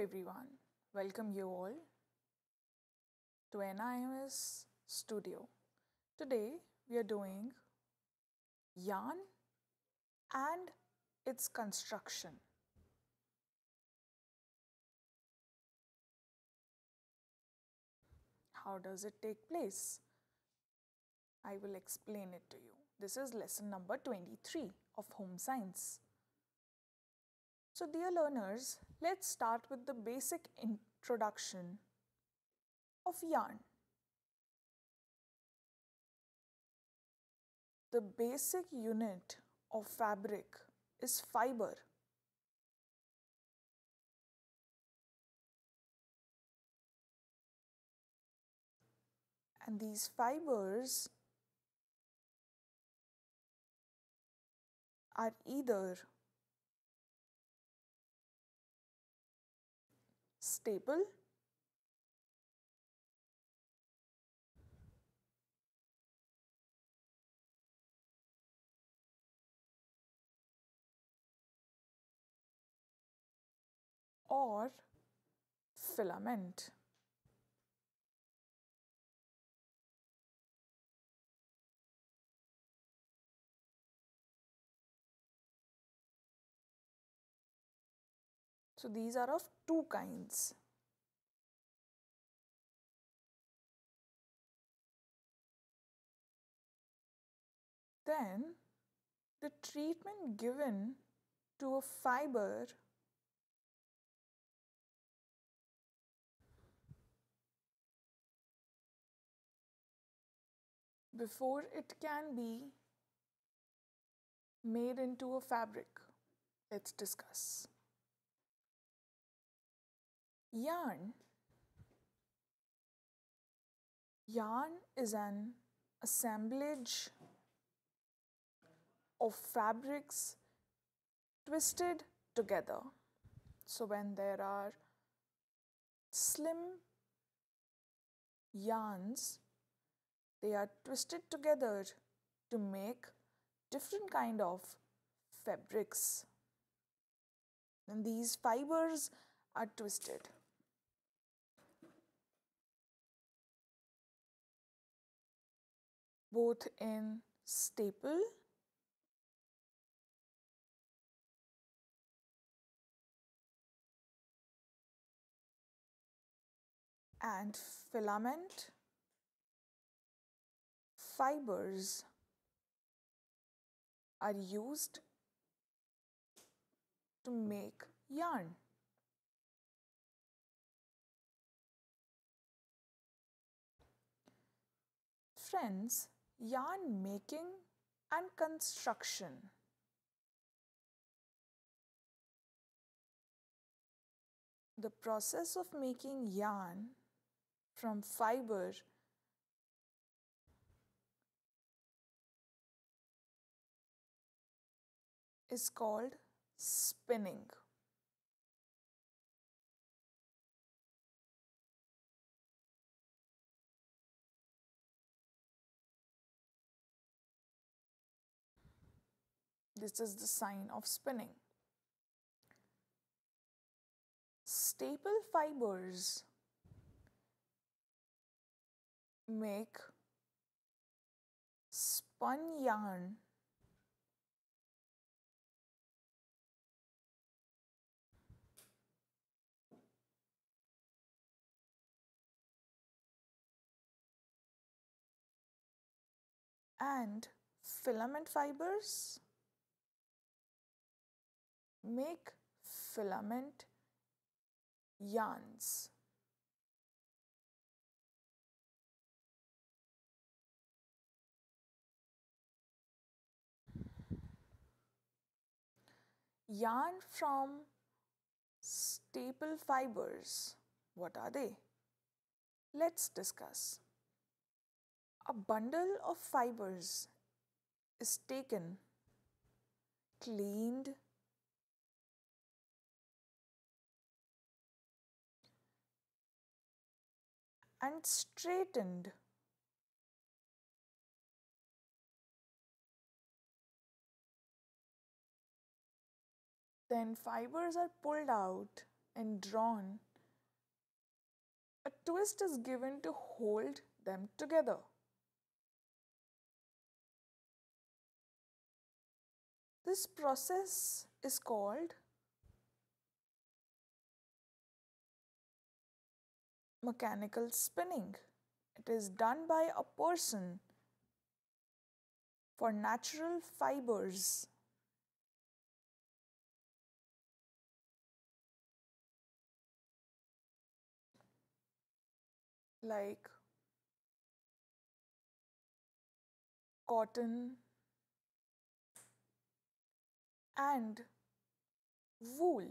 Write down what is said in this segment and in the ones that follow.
everyone, welcome you all to NIOS Studio. Today we are doing yarn and its construction. How does it take place? I will explain it to you. This is lesson number 23 of Home Science. So dear learners, let's start with the basic introduction of yarn. The basic unit of fabric is fiber. And these fibers are either staple or filament. So these are of two kinds. Then the treatment given to a fiber before it can be made into a fabric. Let's discuss. Yarn. Yarn is an assemblage of fabrics twisted together. So when there are slim yarns, they are twisted together to make different kind of fabrics. And these fibers are twisted. Both in staple and filament fibers are used to make yarn. Friends, yarn making and construction. The process of making yarn from fiber is called spinning. This is the sign of spinning. Staple fibers make spun yarn and filament fibers make filament yarns. Yarn from staple fibers, what are they? Let's discuss. A bundle of fibers is taken, cleaned, and straightened. Then fibers are pulled out and drawn, a twist is given to hold them together. This process is called mechanical spinning. It is done by a person for natural fibers. Like cotton and wool.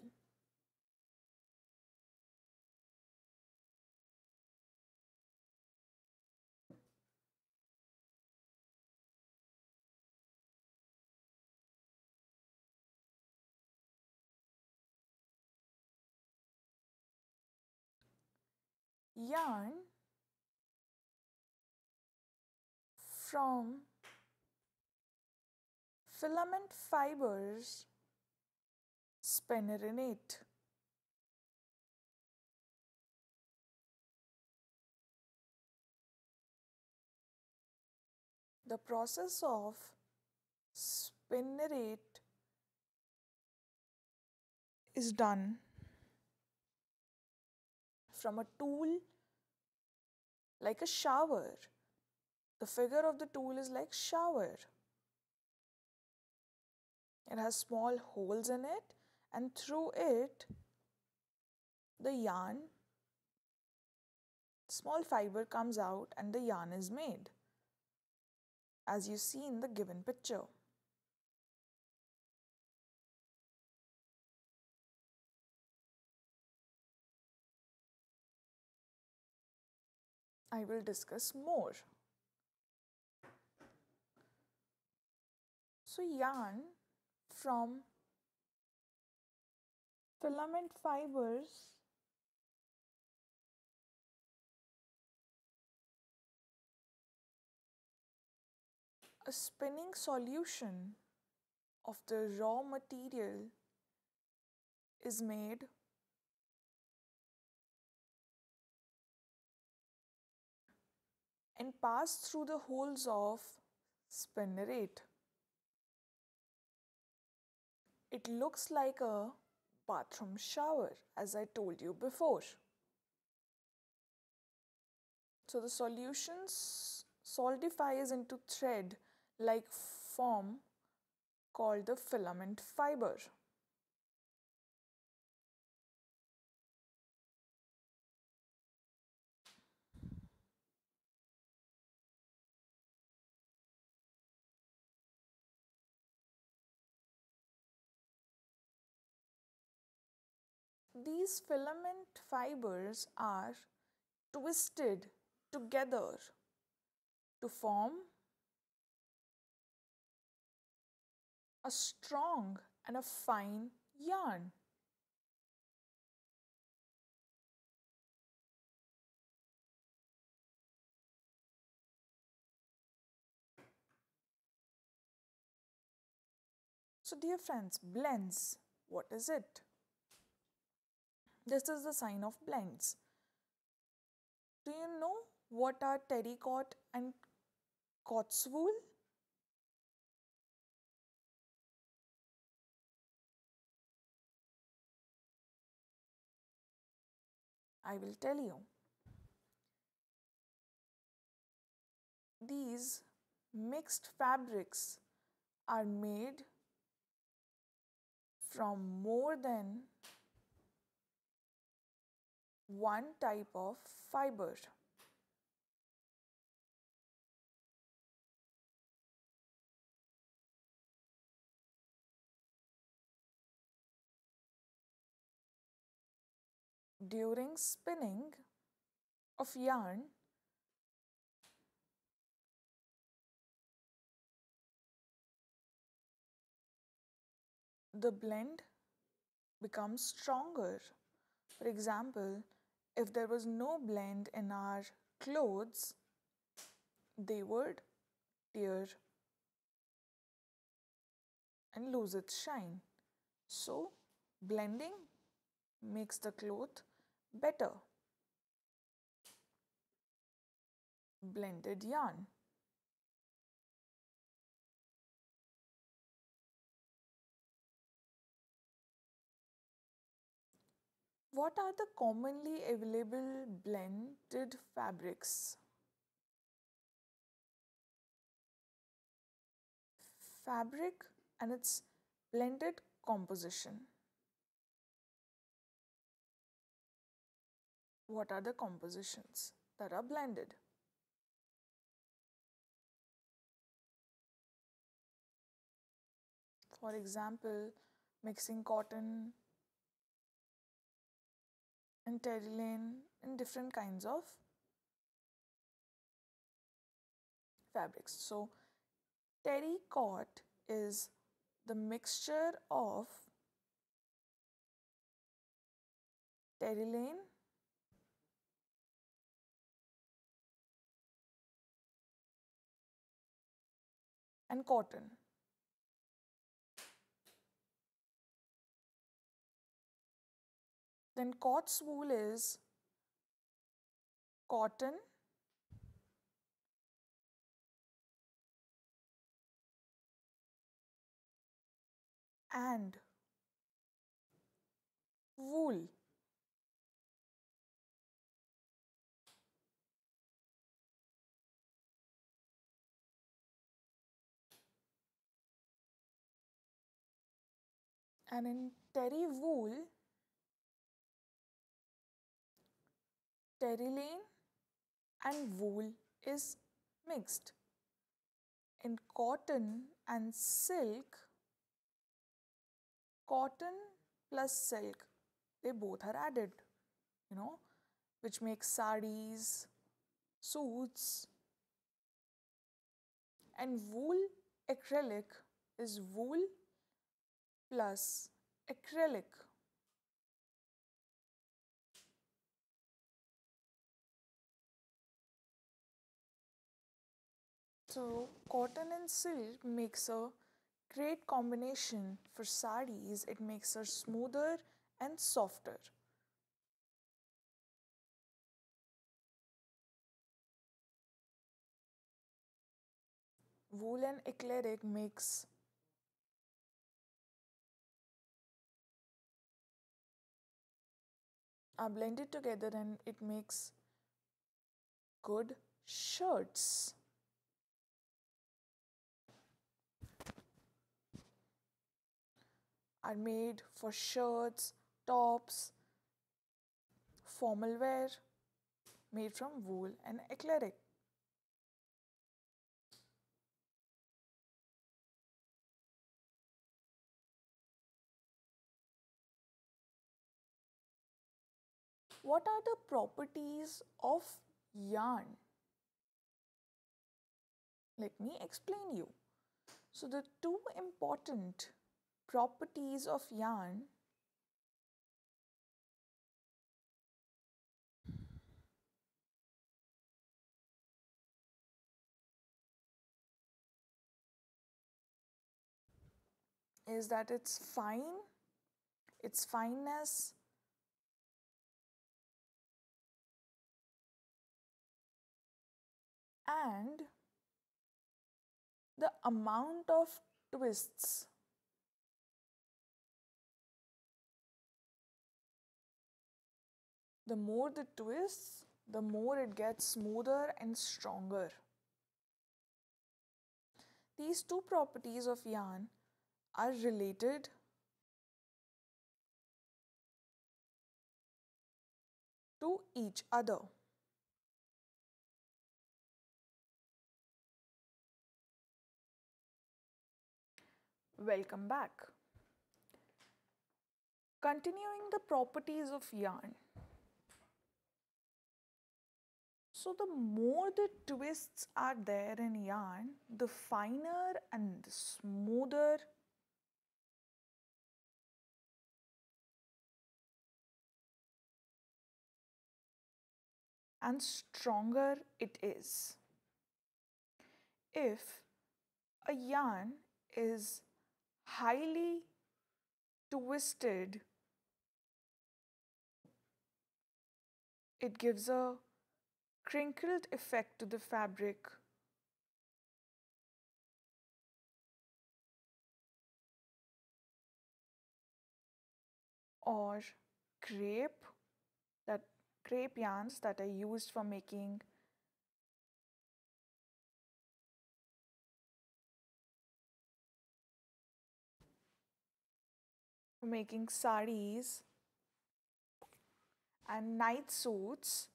Yarn from filament fibers spinneret. The process of spinneret is done from a tool like a shower. The figure of the tool is like shower. It has small holes in it and through it the yarn small fiber comes out and the yarn is made as you see in the given picture. I will discuss more. So yarn from filament fibers a spinning solution of the raw material is made and pass through the holes of spinneret. It looks like a bathroom shower as I told you before. So the solutions solidifies into thread like form called the filament fiber. These filament fibers are twisted together to form a strong and a fine yarn. So dear friends, blends, what is it? This is the sign of blends. Do you know what are terrycot and cotswool? I will tell you. These mixed fabrics are made from more than one type of fiber. During spinning of yarn, the blend becomes stronger. For example, if there was no blend in our clothes, they would tear and lose its shine. So, blending makes the cloth better. Blended yarn. What are the commonly available blended fabrics? Fabric and its blended composition. What are the compositions that are blended? For example, mixing cotton and terylene in different kinds of fabrics. So, terrycot is the mixture of terylene and cotton. Then Cotswool is cotton and wool. And in terry wool, terylene and wool is mixed. In cotton and silk, cotton plus silk, they both are added, you know, which makes saris, suits. And wool acrylic is wool plus acrylic. So cotton and silk makes a great combination for saris. It makes her smoother and softer. Wool and acrylic makes are blended together and it makes good shirts. Are made for shirts, tops, formal wear, made from wool and acrylic. What are the properties of yarn? Let me explain you. So the two important properties of yarn. Is that it's fine, its fineness, and the amount of twists the more the twists the more it gets smoother and stronger these two properties of yarn are related to each other Welcome back. Continuing the properties of yarn. So, the more the twists are there in yarn, the finer and the smoother and stronger it is. If a yarn is highly twisted it gives a crinkled effect to the fabric. Or crepe that crepe yarns that are used for making making saris and night suits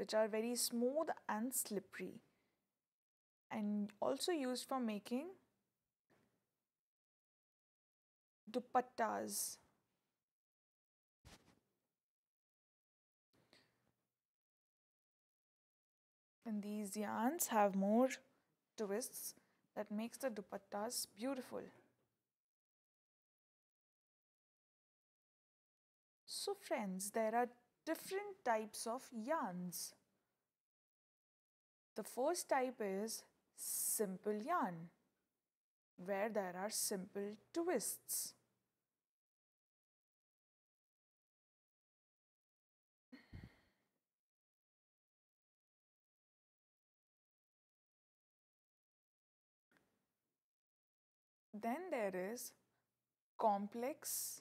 which are very smooth and slippery and also used for making dupattas. And these yarns have more twists that makes the dupattas beautiful. So friends, there are different types of yarns. The first type is simple yarn, where there are simple twists. Then there is complex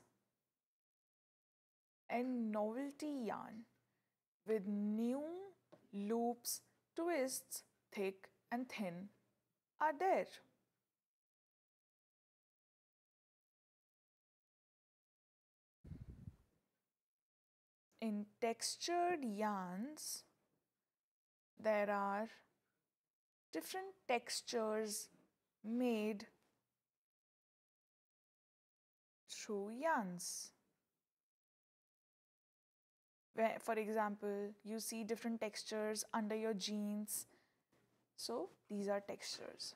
and novelty yarn with new loops, twists, thick and thin are there. In textured yarns, there are different textures made through yarns. For example, you see different textures under your jeans. So these are textures.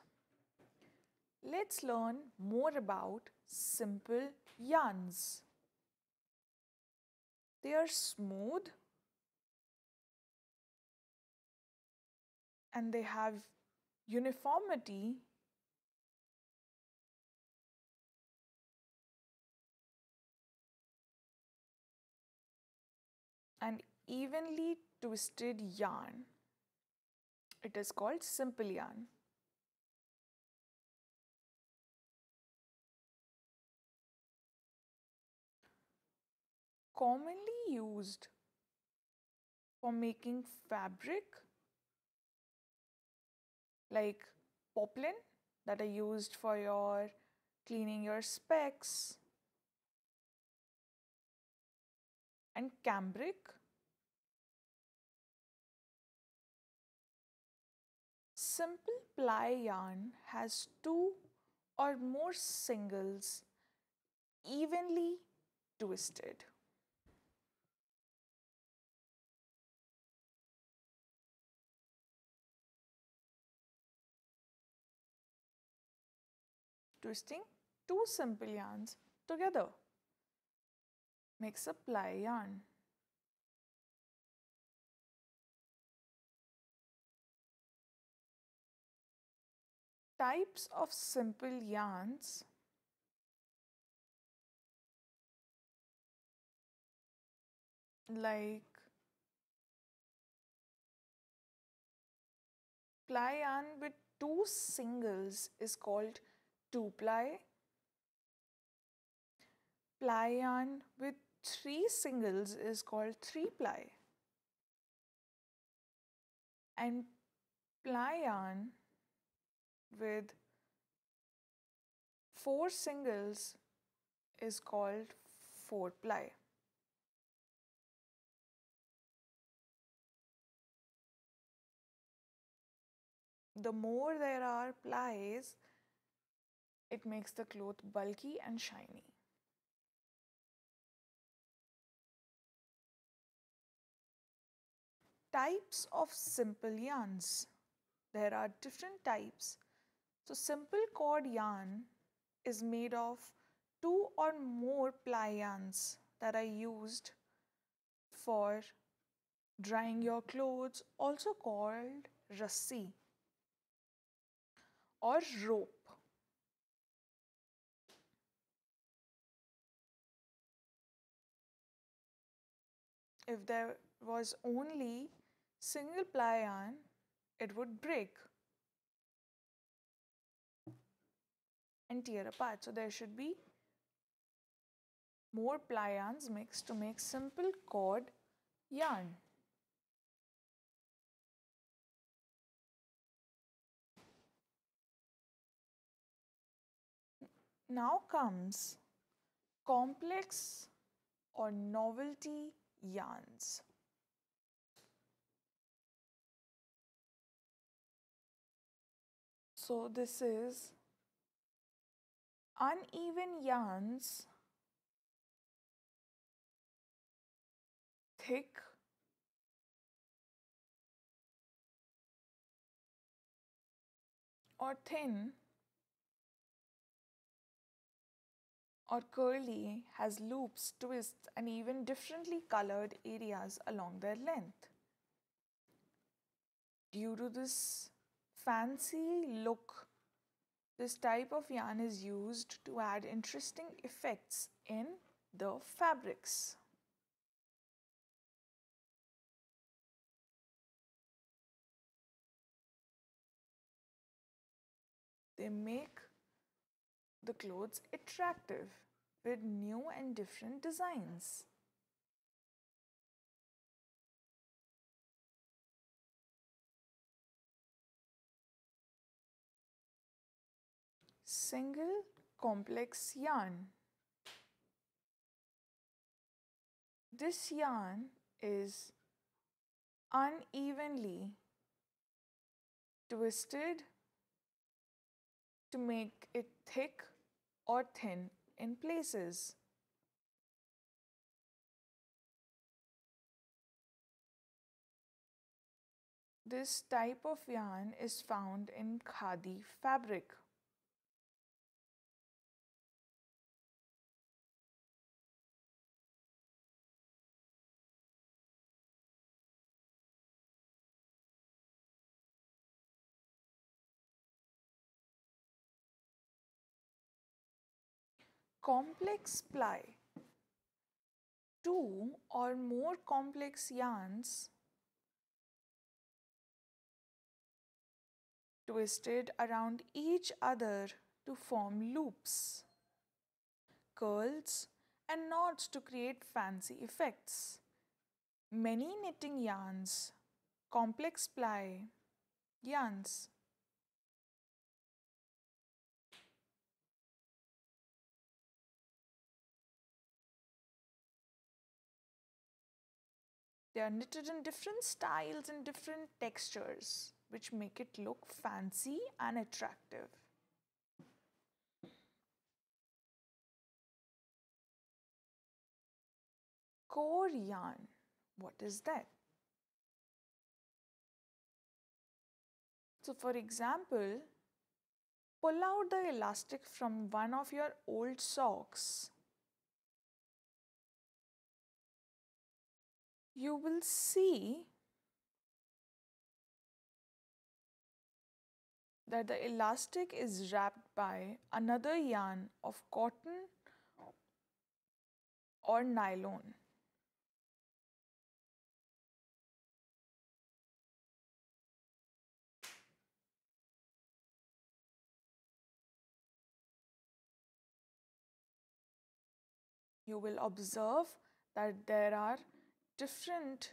Let's learn more about simple yarns. They are smooth and they have uniformity evenly twisted yarn. It is called simple yarn. Commonly used for making fabric like poplin that are used for your cleaning your specs and cambric simple ply yarn has two or more singles evenly twisted. Twisting two simple yarns together makes a ply yarn. Types of simple yarns like ply yarn with two singles is called two ply. Ply yarn with three singles is called three ply. And ply yarn with four singles is called four ply. The more there are plies, it makes the cloth bulky and shiny. Types of simple yarns. There are different types. So simple cord yarn is made of two or more ply yarns that are used for drying your clothes, also called rassi or rope. if there was only single ply yarn, it would break and tear apart. So there should be more ply yarns mixed to make simple cord yarn. Now comes complex or novelty yarns. So this is uneven yarns thick or thin or curly has loops, twists, and even differently colored areas along their length. Due to this fancy look, this type of yarn is used to add interesting effects in the fabrics. They make the clothes attractive with new and different designs. Single complex yarn. This yarn is unevenly twisted to make it thick or thin in places. This type of yarn is found in khadi fabric. Complex ply. Two or more complex yarns twisted around each other to form loops, curls, and knots to create fancy effects. Many knitting yarns, complex ply yarns, They are knitted in different styles and different textures, which make it look fancy and attractive. Core yarn, what is that? So for example, pull out the elastic from one of your old socks you will see that the elastic is wrapped by another yarn of cotton or nylon. You will observe that there are different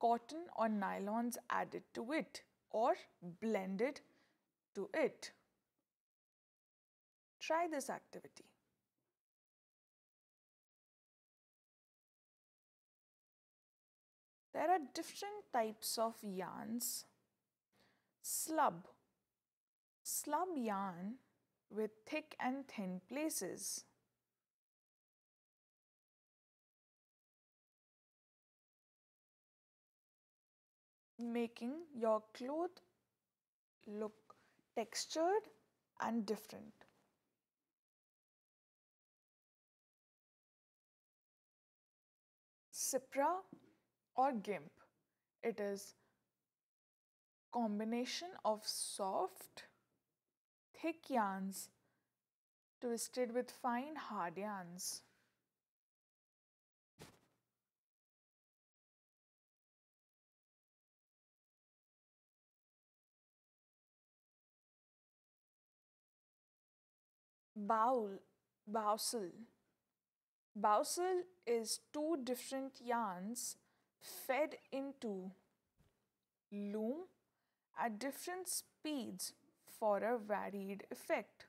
cotton or nylons added to it or blended to it. Try this activity. There are different types of yarns. Slub. Slub yarn with thick and thin places. Making your cloth look textured and different. Spiral or GIMP. It is combination of soft, thick yarns twisted with fine hard yarns. Bowl, bowsel. Bowsel is two different yarns fed into loom at different speeds for a varied effect.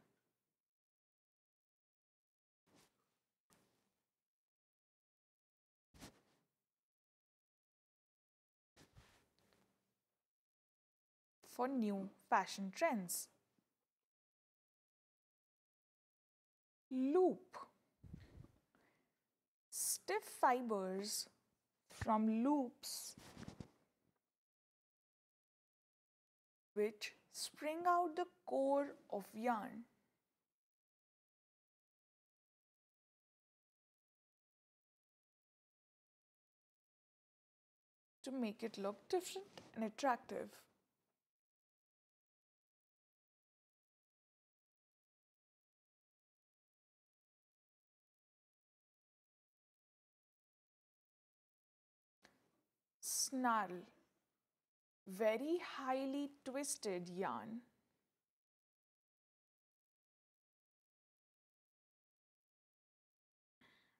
For new fashion trends. Loop. Stiff fibers from loops which spring out the core of yarn. to make it look different and attractive. Snarl very highly twisted yarn.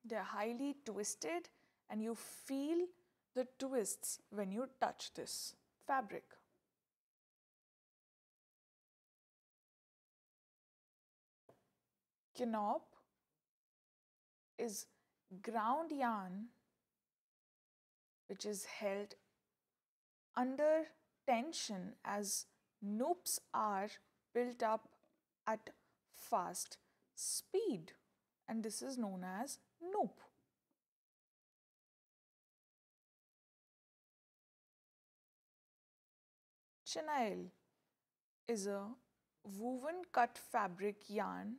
They're highly twisted and you feel the twists when you touch this fabric. Kinop is ground yarn which is held under tension as knops are built up at fast speed and this is known as knop. Chenille is a woven cut fabric yarn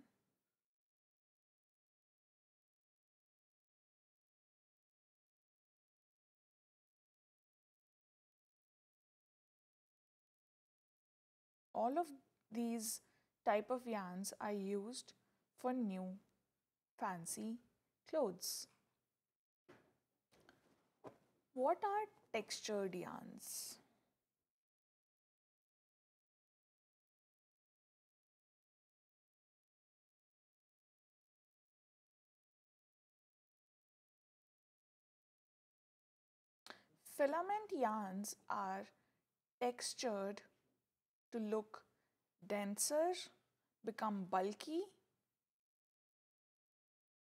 all of these type of yarns are used for new fancy clothes. What are textured yarns? Filament yarns are textured to look denser, become bulky,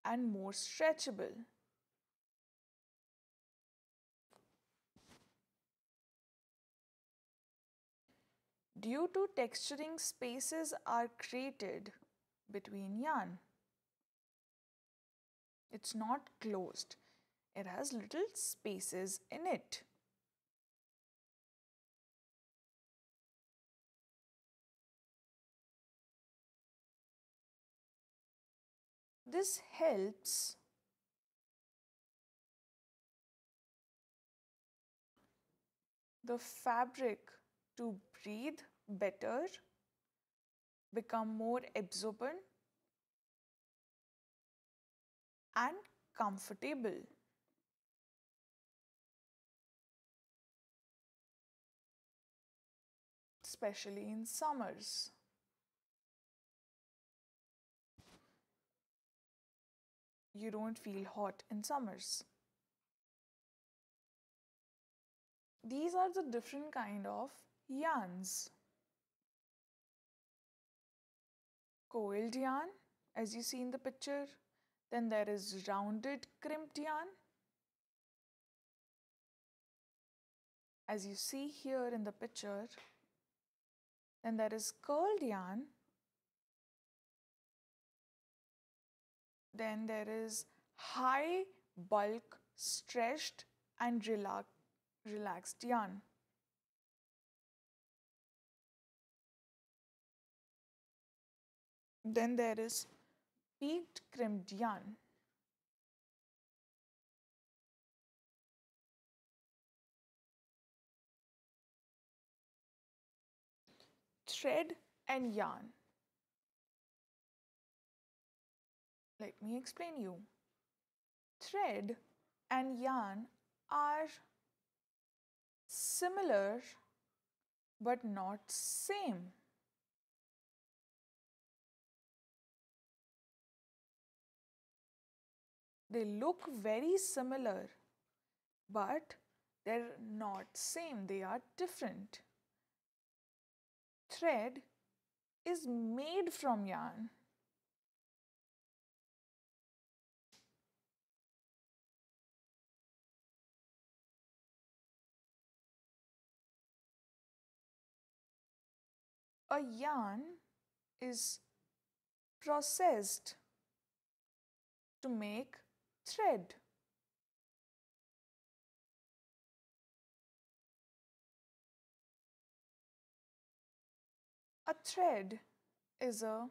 and more stretchable. Due to texturing spaces are created between yarn. It's not closed. It has little spaces in it. This helps the fabric to breathe better, become more absorbent and comfortable. Especially in summers. You don't feel hot in summers. These are the different kind of yarns. Coiled yarn, as you see in the picture. Then there is rounded crimped yarn. As you see here in the picture. Then there is curled yarn Then there is high bulk stretched and relax, relaxed yarn. Then there is peaked crimped yarn. Thread and yarn. Let me explain you. Thread and yarn are similar but not same. they look very similar, but they're not same, they are different. Thread is made from yarn. A yarn is processed to make thread. A thread is a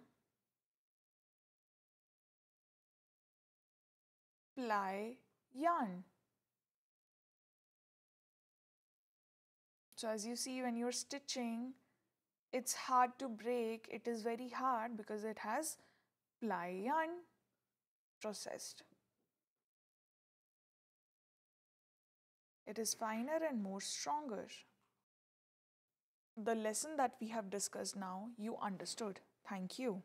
ply yarn. So as you see when you're stitching, it's hard to break. It is very hard because it has ply processed. It is finer and more stronger. The lesson that we have discussed now, you understood. Thank you.